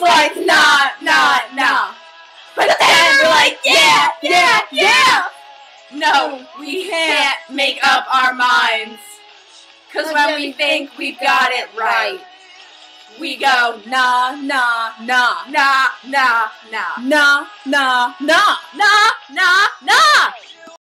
always like, nah, nah, nah. But then we're like, yeah, yeah, yeah. No, we can't make up our minds. Because when we think we've got it right, we go, nah, nah, nah, nah, nah, nah, nah, nah, nah, nah,